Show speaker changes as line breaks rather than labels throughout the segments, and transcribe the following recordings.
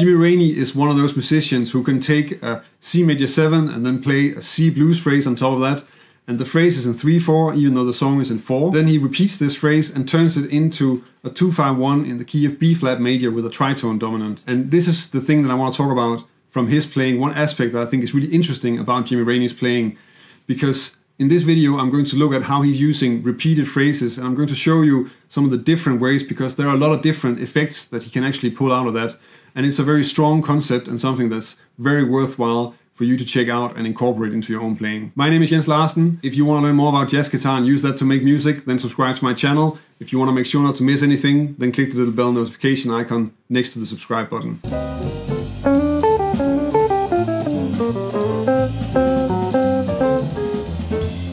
Jimmy Raney is one of those musicians who can take a C major 7 and then play a C blues phrase on top of that. And the phrase is in 3-4 even though the song is in 4. Then he repeats this phrase and turns it into a 2-5-1 in the key of B flat major with a tritone dominant. And this is the thing that I want to talk about from his playing. One aspect that I think is really interesting about Jimmy Raney's playing because in this video, I'm going to look at how he's using repeated phrases and I'm going to show you some of the different ways because there are a lot of different effects that he can actually pull out of that. And it's a very strong concept and something that's very worthwhile for you to check out and incorporate into your own playing. My name is Jens Larsen. If you want to learn more about jazz guitar and use that to make music, then subscribe to my channel. If you want to make sure not to miss anything, then click the little bell notification icon next to the subscribe button.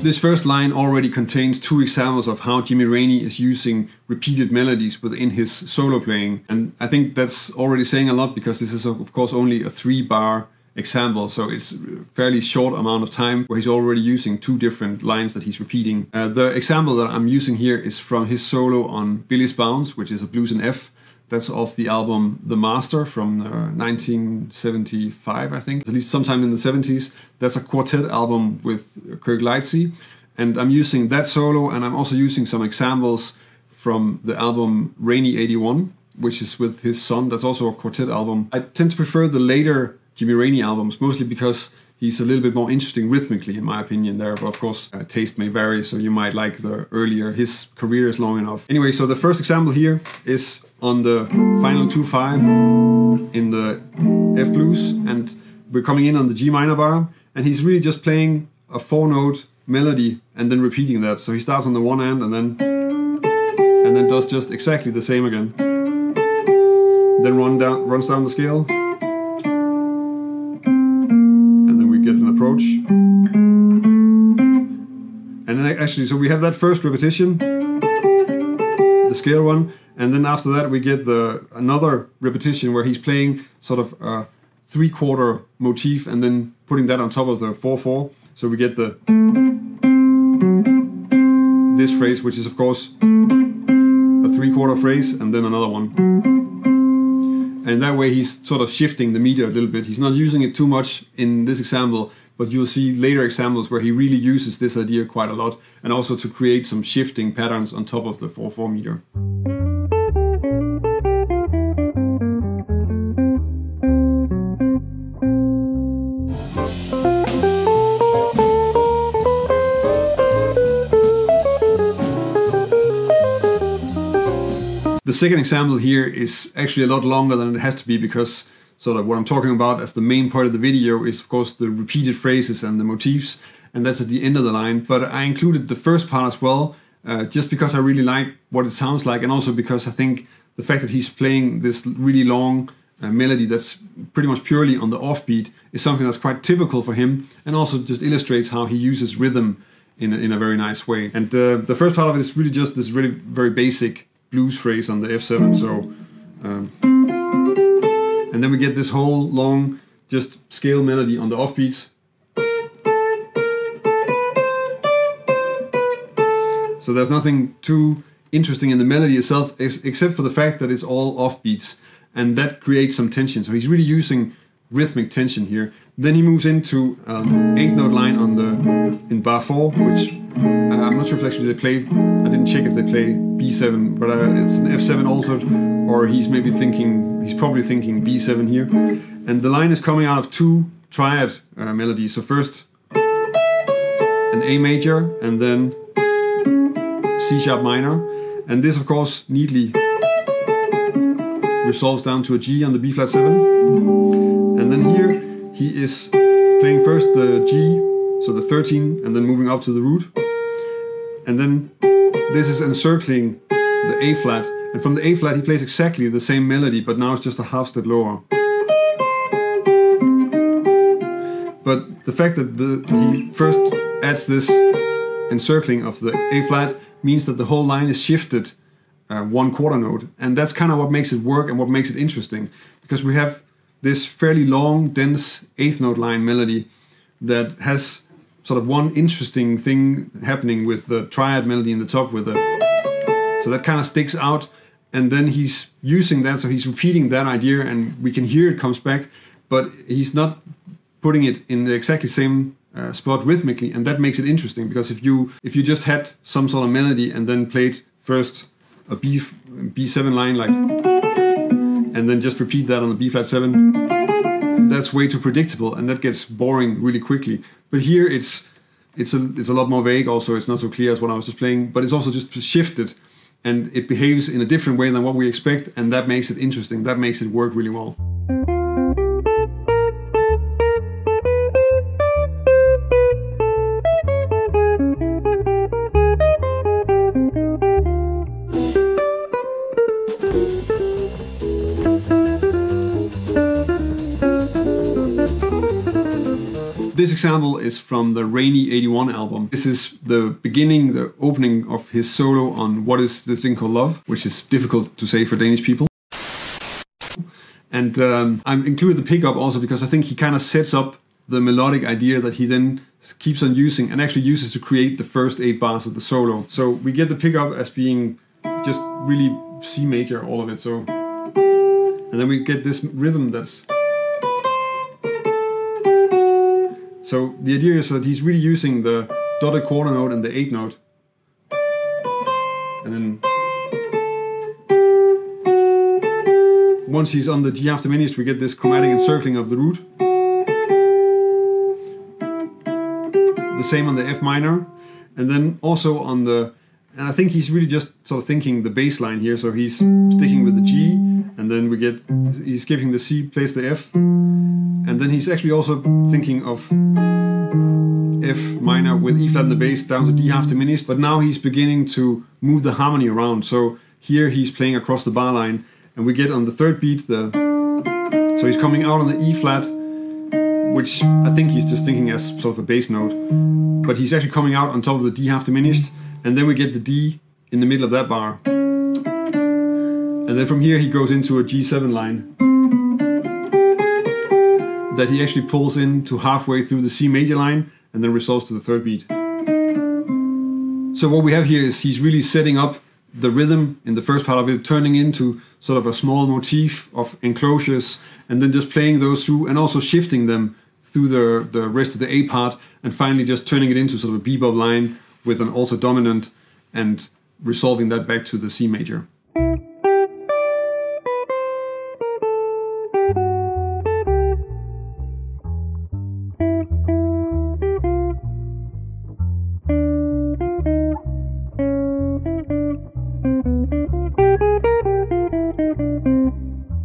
This first line already contains two examples of how Jimmy Raney is using repeated melodies within his solo playing. And I think that's already saying a lot because this is of course only a three bar example, so it's a fairly short amount of time where he's already using two different lines that he's repeating. Uh, the example that I'm using here is from his solo on Billie's Bounce, which is a blues in F. That's off the album The Master from uh, 1975, I think, at least sometime in the 70s. That's a quartet album with Kirk Lightsey. And I'm using that solo and I'm also using some examples from the album Raney 81, which is with his son. That's also a quartet album. I tend to prefer the later Jimmy Raney albums, mostly because he's a little bit more interesting rhythmically, in my opinion, there. But of course, uh, taste may vary, so you might like the earlier. His career is long enough. Anyway, so the first example here is on the final 2-5 in the F blues and we're coming in on the G minor bar and he's really just playing a four note melody and then repeating that. So he starts on the one end and then and then does just exactly the same again. Then run down runs down the scale. And then we get an approach. And then actually so we have that first repetition, the scale one, and then after that we get the another repetition where he's playing sort of a three quarter motif and then putting that on top of the 4-4. So we get the this phrase which is of course a three quarter phrase and then another one. And that way he's sort of shifting the meter a little bit. He's not using it too much in this example, but you'll see later examples where he really uses this idea quite a lot and also to create some shifting patterns on top of the 4-4 meter. The second example here is actually a lot longer than it has to be because sort of what I'm talking about as the main part of the video is of course the repeated phrases and the motifs and that's at the end of the line. But I included the first part as well uh, just because I really like what it sounds like and also because I think the fact that he's playing this really long uh, melody that's pretty much purely on the offbeat is something that's quite typical for him and also just illustrates how he uses rhythm in a, in a very nice way. And uh, the first part of it is really just this really very basic blues phrase on the F7. So, um, and then we get this whole long, just scale melody on the offbeats. So there's nothing too interesting in the melody itself, ex except for the fact that it's all offbeats, and that creates some tension. So he's really using rhythmic tension here. Then he moves into um, eighth note line on the in bar four, which I'm not sure if actually they play. I didn't check if they play B7, but uh, it's an F7 altered, or he's maybe thinking he's probably thinking B7 here. And the line is coming out of two triad uh, melodies. So first an A major, and then C sharp minor, and this of course neatly resolves down to a G on the B flat seven, and then here he is playing first the G, so the 13, and then moving up to the root. And then this is encircling the A flat. And from the A flat he plays exactly the same melody, but now it's just a half step lower. But the fact that the, he first adds this encircling of the A flat means that the whole line is shifted uh, one quarter note. And that's kind of what makes it work and what makes it interesting. Because we have this fairly long, dense eighth note line melody that has sort of one interesting thing happening with the triad melody in the top with the so that kind of sticks out. And then he's using that, so he's repeating that idea, and we can hear it comes back, but he's not putting it in the exactly same uh, spot rhythmically, and that makes it interesting because if you if you just had some sort of melody and then played first a B B7 line like, and then just repeat that on the B flat seven, that's way too predictable, and that gets boring really quickly. But here it's it's a it's a lot more vague. Also, it's not so clear as what I was just playing, but it's also just shifted, and it behaves in a different way than what we expect, and that makes it interesting. That makes it work really well. Example is from the Raney 81 album. This is the beginning, the opening of his solo on What is This Thing Called Love, which is difficult to say for Danish people. And um, I included the pickup also because I think he kind of sets up the melodic idea that he then keeps on using and actually uses to create the first eight bars of the solo. So we get the pickup as being just really C major, all of it. So, and then we get this rhythm that's So the idea is that he's really using the dotted quarter note and the eighth note. And then once he's on the G half diminished, we get this chromatic encircling of the root. The same on the F minor. And then also on the, and I think he's really just sort of thinking the bass line here. So he's sticking with the G, and then we get, he's skipping the C, plays the F, and then he's actually also thinking of F minor with E flat in the bass down to D half diminished, but now he's beginning to move the harmony around. So here he's playing across the bar line, and we get on the third beat the. So he's coming out on the E flat, which I think he's just thinking as sort of a bass note, but he's actually coming out on top of the D half diminished, and then we get the D in the middle of that bar. And then from here he goes into a G7 line that he actually pulls in to halfway through the C major line and then resolves to the third beat. So what we have here is he's really setting up the rhythm in the first part of it, turning into sort of a small motif of enclosures and then just playing those through and also shifting them through the, the rest of the A part and finally just turning it into sort of a bebop line with an alto dominant and resolving that back to the C major.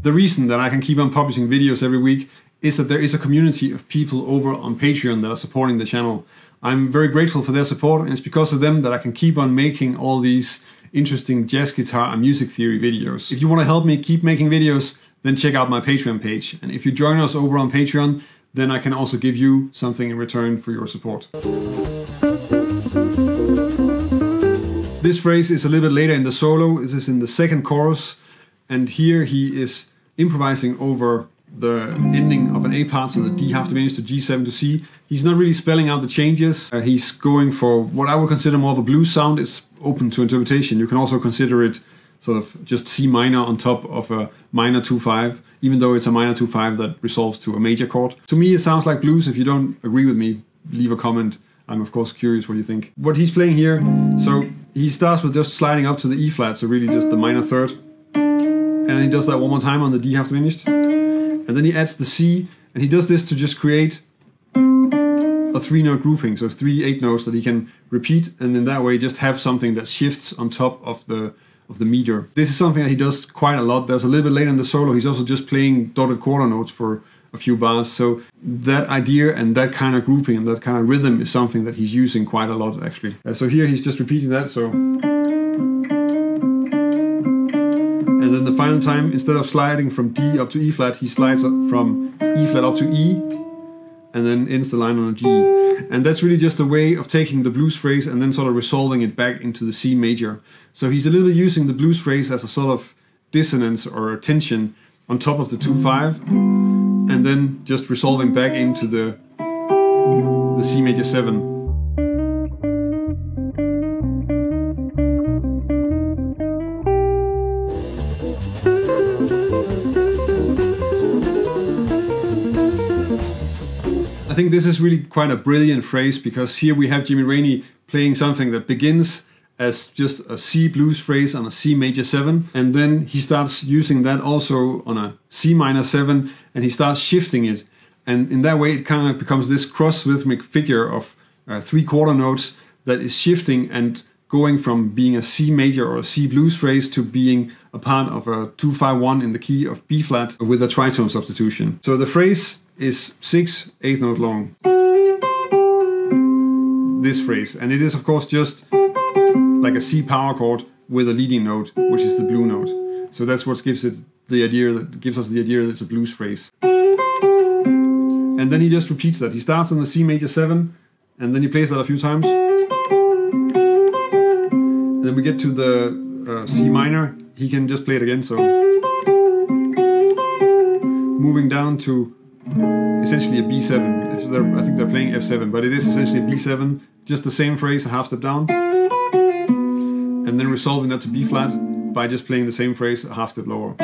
The reason that I can keep on publishing videos every week is that there is a community of people over on Patreon that are supporting the channel. I'm very grateful for their support and it's because of them that I can keep on making all these interesting jazz guitar and music theory videos. If you want to help me keep making videos, then check out my Patreon page. And if you join us over on Patreon, then I can also give you something in return for your support. This phrase is a little bit later in the solo. This is in the second chorus. And here he is improvising over the ending of an A part, so the D half diminished to G7 to C. He's not really spelling out the changes. Uh, he's going for what I would consider more of a blues sound. It's open to interpretation. You can also consider it sort of just C minor on top of a minor 2-5, even though it's a minor 2-5 that resolves to a major chord. To me, it sounds like blues. If you don't agree with me, leave a comment. I'm of course curious what you think. What he's playing here, so he starts with just sliding up to the E flat, so really just the minor third and then he does that one more time on the D half diminished, and then he adds the C, and he does this to just create a three note grouping, so three eight notes that he can repeat, and in that way just have something that shifts on top of the of the meter. This is something that he does quite a lot. There's a little bit later in the solo, he's also just playing dotted quarter notes for a few bars. So that idea and that kind of grouping and that kind of rhythm is something that he's using quite a lot actually. Uh, so here he's just repeating that. So. And then the final time, instead of sliding from D up to E flat, he slides from E flat up to E and then ends the line on a G. And that's really just a way of taking the blues phrase and then sort of resolving it back into the C major. So he's a little bit using the blues phrase as a sort of dissonance or tension on top of the 2-5 and then just resolving back into the, the C major 7. I think this is really quite a brilliant phrase because here we have Jimmy Raney playing something that begins as just a C blues phrase on a C major 7 and then he starts using that also on a C minor 7 and he starts shifting it and in that way it kind of becomes this cross rhythmic figure of uh, three quarter notes that is shifting and going from being a C major or a C blues phrase to being a part of a 251 in the key of B flat with a tritone substitution. So the phrase is six eighth note long. This phrase, and it is of course just like a C power chord with a leading note, which is the blue note. So that's what gives it the idea that gives us the idea that it's a blues phrase. And then he just repeats that. He starts on the C major 7, and then he plays that a few times. And then we get to the uh, C minor, he can just play it again, so. Moving down to essentially a B7. It's, I think they're playing F7, but it is essentially a B7, just the same phrase, a half step down. And then resolving that to B flat by just playing the same phrase a half step lower.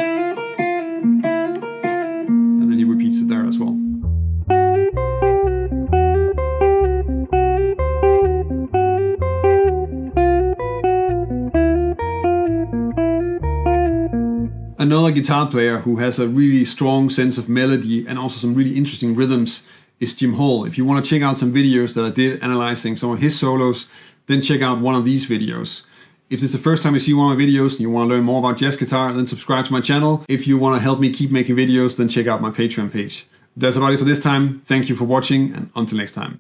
Another guitar player who has a really strong sense of melody and also some really interesting rhythms is Jim Hall. If you want to check out some videos that I did analyzing some of his solos, then check out one of these videos. If this is the first time you see one of my videos and you want to learn more about jazz guitar, then subscribe to my channel. If you want to help me keep making videos, then check out my Patreon page. That's about it for this time. Thank you for watching and until next time.